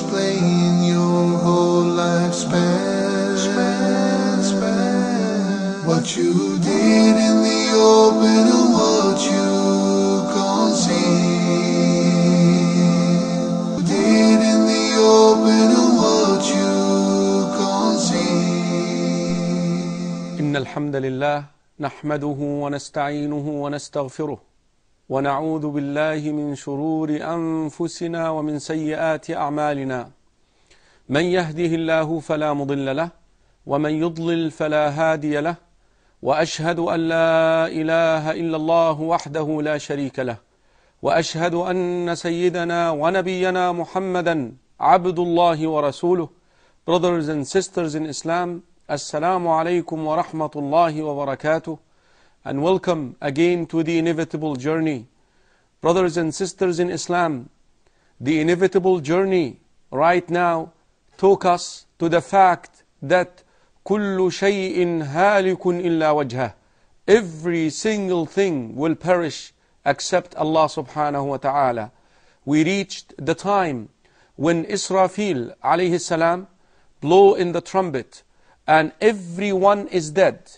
explain your whole lifespan. What you did in the open and what you concealed. Did in the open and what you concealed. إن الحمد لله نحمده ونستعينه ونستغفره ونعوذ بالله من شرور أنفسنا ومن سيئات أعمالنا من يهده الله فلا مضل له ومن يضلل فلا هادي له وأشهد أن لا إله إلا الله وحده لا شريك له وأشهد أن سيدنا ونبينا محمدا عبد الله ورسوله Brothers and sisters in Islam Assalamu alaikum wa rahmatullahi wa barakatuh and welcome again to the inevitable journey. Brothers and sisters in Islam, the inevitable journey right now took us to the fact that كل شيء هالك إلا وجهه Every single thing will perish except Allah subhanahu wa ta'ala. We reached the time when Israfil alayhi salam blow in the trumpet and everyone is dead.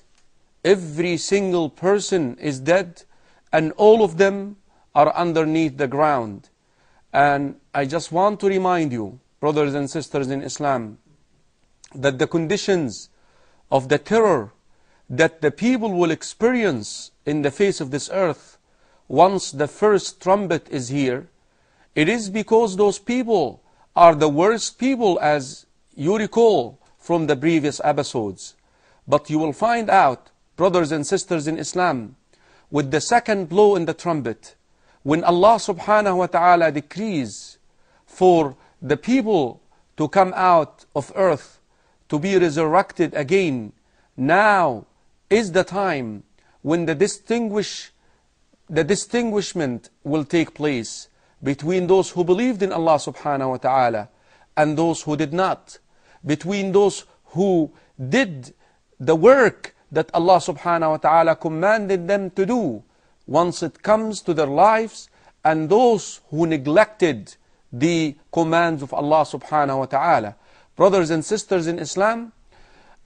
Every single person is dead and all of them are underneath the ground. And I just want to remind you, brothers and sisters in Islam, that the conditions of the terror that the people will experience in the face of this earth once the first trumpet is here, it is because those people are the worst people as you recall from the previous episodes. But you will find out, brothers and sisters in Islam, with the second blow in the trumpet, when Allah subhanahu wa ta'ala decrees for the people to come out of earth, to be resurrected again, now is the time when the distinguish, the distinguishment will take place between those who believed in Allah subhanahu wa ta'ala and those who did not between those who did the work that Allah subhanahu wa ta'ala commanded them to do once it comes to their lives and those who neglected the commands of Allah subhanahu wa ta'ala. Brothers and sisters in Islam,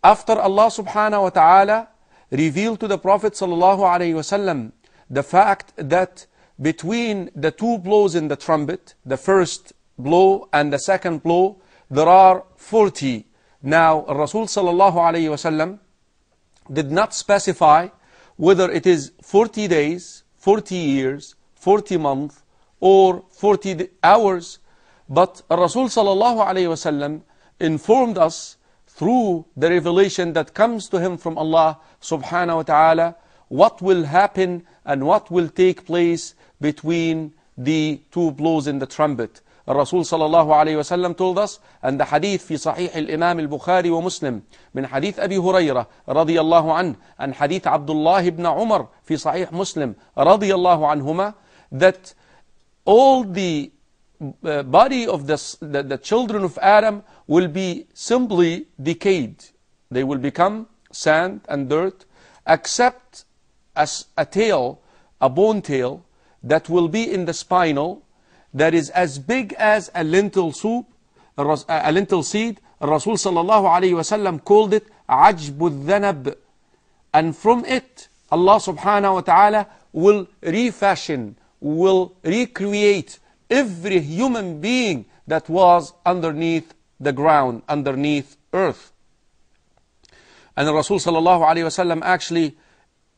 after Allah subhanahu wa ta'ala revealed to the Prophet sallallahu alayhi wasallam the fact that between the two blows in the trumpet, the first blow and the second blow, there are 40. Now, Rasul sallallahu alayhi wasallam did not specify whether it is 40 days, 40 years, 40 months, or 40 hours. But Rasul sallallahu alayhi wasallam informed us through the revelation that comes to him from Allah subhanahu wa ta'ala what will happen and what will take place between the two blows in the trumpet. الرسول صلى الله عليه وسلم told us and the hadith في صحيح الإمام البخاري ومسلم من حديث أبي هريرة رضي الله عنه and حديث عبد الله بن عمر في صحيح مسلم رضي الله عنهما that all the uh, body of the, the, the children of Adam will be simply decayed. They will become sand and dirt except as a tail, a bone tail that will be in the spinal that is as big as a lentil soup, a lentil seed. Rasul sallallahu alayhi wasallam called it ajbu dhanab. And from it, Allah subhanahu wa ta'ala will refashion, will recreate every human being that was underneath the ground, underneath earth. And Rasul sallallahu alayhi wasallam actually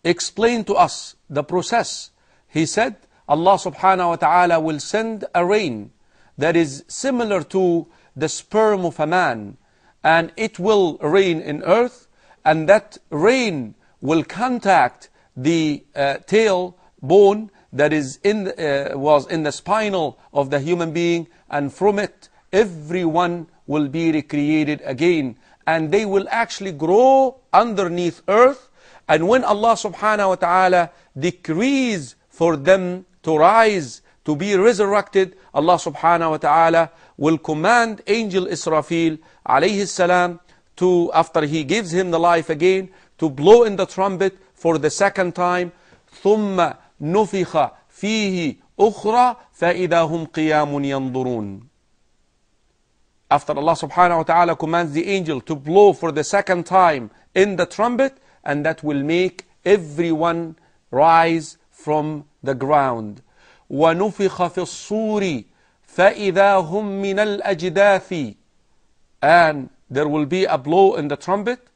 explained to us the process. He said, Allah subhanahu wa ta'ala will send a rain that is similar to the sperm of a man. And it will rain in earth and that rain will contact the uh, tail bone that is in uh, was in the spinal of the human being and from it everyone will be recreated again. And they will actually grow underneath earth. And when Allah subhanahu wa ta'ala decrees for them to rise, to be resurrected, Allah subhanahu wa ta'ala will command Angel Israfil alayhi salam to, after he gives him the life again, to blow in the trumpet for the second time. ثم نفخ فيه أخرى فإذا هم قيام ينظرون after Allah subhanahu wa ta'ala commands the angel to blow for the second time in the trumpet, and that will make everyone rise from the ground. وَنُفِخَ فِي الصُّورِ فَإِذَا هُمْ مِنَ الْأَجْدَاثِ And there will be a blow in the trumpet,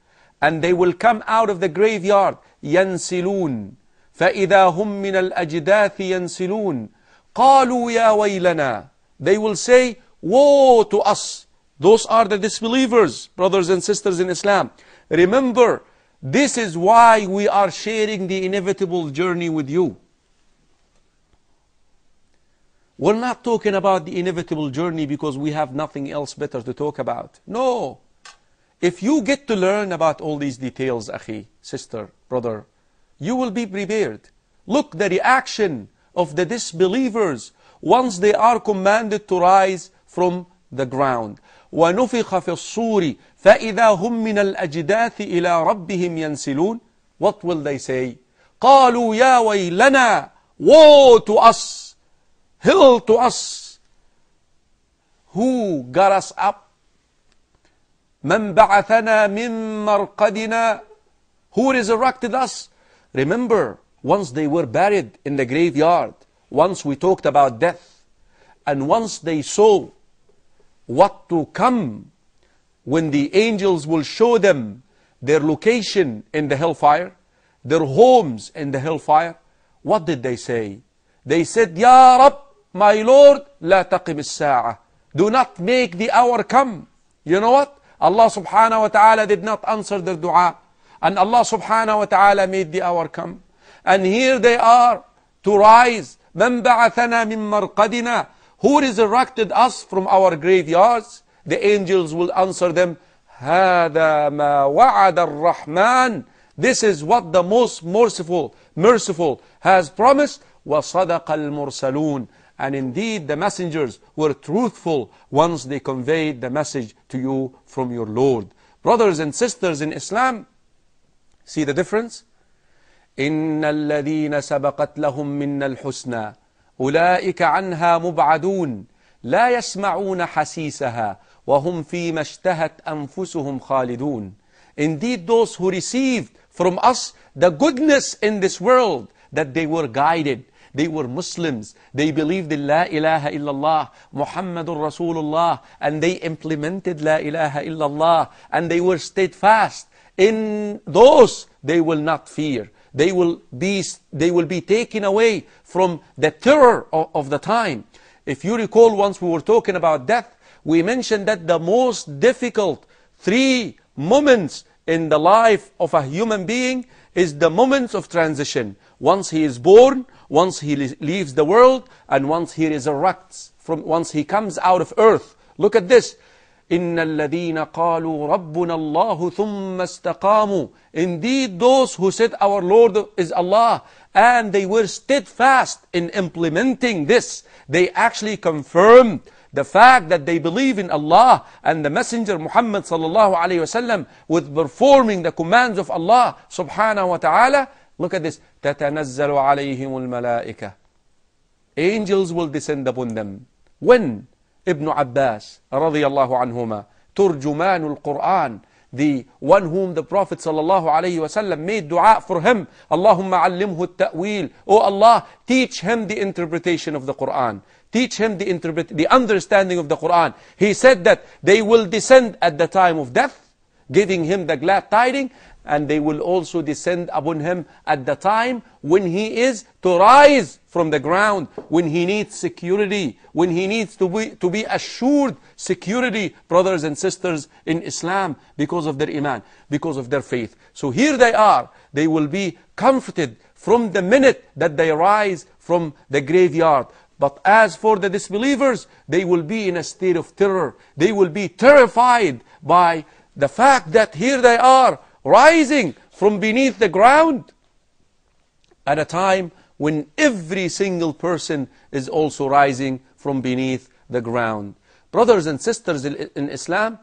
and they will come out of the graveyard, يَنْسِلُونَ فَإِذَا هُمْ مِنَ الْأَجْدَاثِ يَنْسِلُونَ قَالُوا يَا وَيْلَنَا They will say, Woe to us! Those are the disbelievers, brothers and sisters in Islam. Remember, this is why we are sharing the inevitable journey with you. We're not talking about the inevitable journey because we have nothing else better to talk about. No. If you get to learn about all these details, akhi, sister, brother, you will be prepared. Look, the reaction of the disbelievers once they are commanded to rise from the ground. ونفخ في الصور فإذا هم من الأجداث إلى ربهم ينسلون What will they say? قالوا يا ويلنا Woe to us! Hell to us! Who got us up? من بعثنا من مرقدنا Who resurrected us? Remember, once they were buried in the graveyard, once we talked about death, and once they saw what to come when the angels will show them their location in the hellfire, their homes in the hellfire, what did they say? They said, Ya Rab, my Lord, لا تقم الساعة. Do not make the hour come. You know what? Allah subhanahu wa ta'ala did not answer their dua. And Allah subhanahu wa ta'ala made the hour come. And here they are to rise. من بعثنا من مرقدنا Who resurrected us from our graveyards? The angels will answer them, هذا ما وعد الرحمن This is what the most merciful, merciful has promised. وصدق المرسلون And indeed the messengers were truthful once they conveyed the message to you from your Lord. Brothers and sisters in Islam, see the difference? إن الذين سبقت لهم من الحسنى أولئك عنها مبعدون لا يسمعون حسيسها وهم فيما اشتهت أنفسهم خالدون Indeed those who received from us the goodness in this world that they were guided They were Muslims. They believed in La ilaha illallah, Muhammadur Rasulullah, and they implemented La ilaha illallah, and they were steadfast. In those, they will not fear. They will be, they will be taken away from the terror of, of the time. If you recall, once we were talking about death, we mentioned that the most difficult three moments in the life of a human being is the moments of transition. Once he is born, once he leaves the world, and once he resurrects, from once he comes out of earth. Look at this. إن الذين قالوا ربنا الله ثم استقاموا Indeed those who said our Lord is Allah and they were steadfast in implementing this. They actually confirmed the fact that they believe in Allah and the Messenger Muhammad sallallahu alayhi wasallam with performing the commands of Allah subhanahu wa ta'ala. Look at this. تتنزل عليهم الملائكة Angels will descend upon them. When? Ibn Abbas الله عنهما ترجمان القرآن the one whom the Prophet صلى الله عليه وسلم made dua for him. Allahumma علمه التأويل. Oh Allah, teach him the interpretation of the Quran. Teach him the, interpret the understanding of the Quran. He said that they will descend at the time of death, giving him the glad tiding, and they will also descend upon him at the time when he is to rise from the ground, when he needs security, when he needs to be, to be assured security, brothers and sisters in Islam, because of their iman, because of their faith. So here they are. They will be comforted from the minute that they rise from the graveyard. But as for the disbelievers, they will be in a state of terror. They will be terrified by the fact that here they are, rising from beneath the ground at a time when every single person is also rising from beneath the ground. Brothers and sisters in Islam,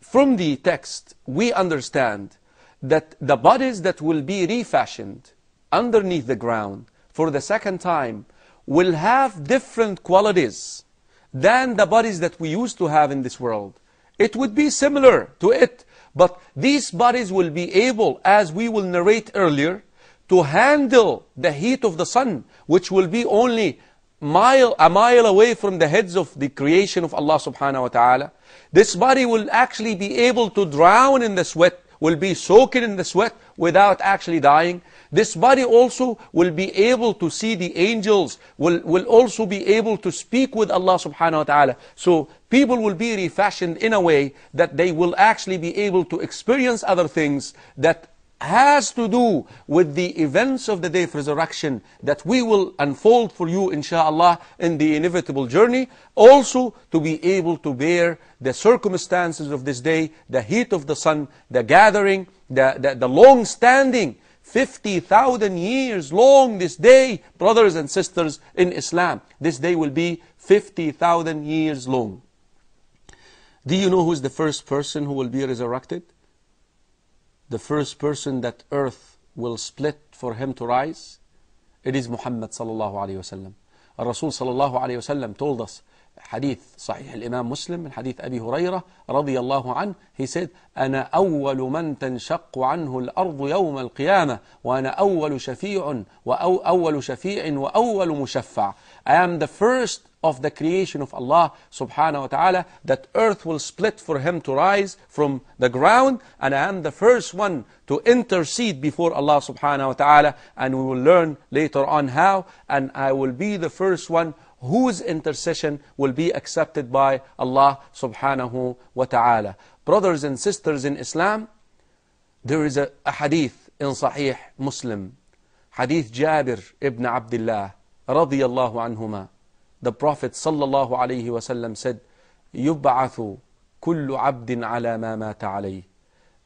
from the text we understand that the bodies that will be refashioned underneath the ground for the second time will have different qualities than the bodies that we used to have in this world. it would be similar to it. But these bodies will be able, as we will narrate earlier, to handle the heat of the sun, which will be only mile, a mile away from the heads of the creation of Allah subhanahu wa ta'ala. This body will actually be able to drown in the sweat, will be soaking in the sweat without actually dying. This body also will be able to see the angels, will, will also be able to speak with Allah subhanahu wa ta'ala. So people will be refashioned in a way that they will actually be able to experience other things that has to do with the events of the day of resurrection that we will unfold for you inshallah in the inevitable journey also to be able to bear the circumstances of this day the heat of the sun the gathering the, the, the long standing 50,000 years long this day brothers and sisters in Islam. This day will be 50,000 years long. Do you know who is the first person who will be resurrected? The first person that earth will split for him to rise, it is Muhammad sallallahu alayhi wa sallam. Rasul sallallahu alayhi wa sallam told us, hadith صحيح الإمام مسلم من حديث أبي هريرة رضي الله عنه he said أنا أول من تنشق عنه الأرض يوم القيامة وأنا أول شفيع وأول شفيع وأول مشفع I am the first of the creation of Allah subhanahu wa ta'ala that earth will split for him to rise from the ground and I am the first one to intercede before Allah subhanahu wa ta'ala and we will learn later on how and I will be the first one whose intercession will be accepted by Allah subhanahu wa ta'ala. Brothers and sisters in Islam, there is a, a hadith in Sahih Muslim, hadith Jabir ibn Abdullah radiyallahu anhuma. The Prophet sallallahu alayhi wa sallam said, يُبْعَثُ كُلُّ عَبْدٍ عَلَى مَا مَاتَ عَلَيْهِ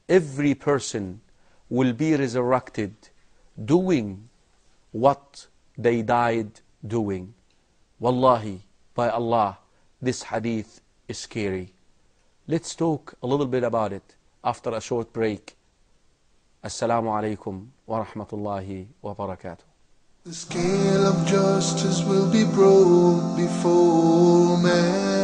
Every person will be resurrected doing what they died doing. Wallahi, by Allah, this hadith is scary. Let's talk a little bit about it after a short break. Assalamu alaikum wa rahmatullahi wa barakatuh. The scale of justice will be brought before man.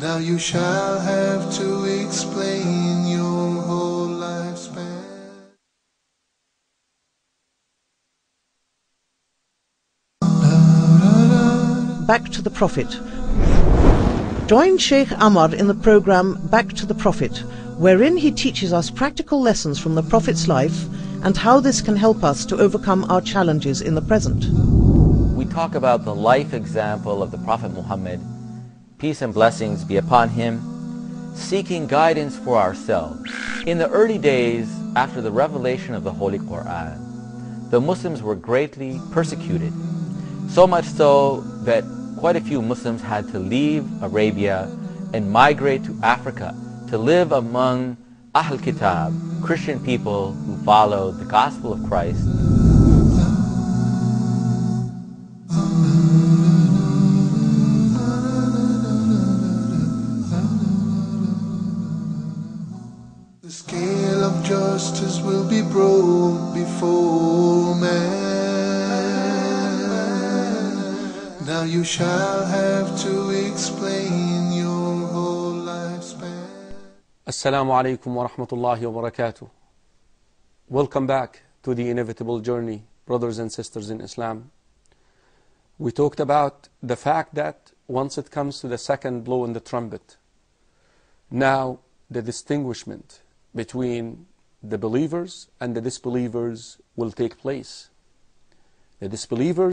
Now you shall have to explain your Back to the Prophet. Join Sheikh Ahmad in the program Back to the Prophet, wherein he teaches us practical lessons from the Prophet's life and how this can help us to overcome our challenges in the present. We talk about the life example of the Prophet Muhammad, peace and blessings be upon him, seeking guidance for ourselves. In the early days after the revelation of the Holy Quran, the Muslims were greatly persecuted, so much so that quite a few Muslims had to leave Arabia and migrate to Africa to live among Ahl Kitab, Christian people who followed the gospel of Christ. Assalamu alaikum wa rahmatullahi wa barakatuh. Welcome back to the inevitable journey, brothers and sisters in Islam. We talked about the fact that once it comes to the second blow in the trumpet, now the distinguishment between the believers and the disbelievers will take place. The disbelievers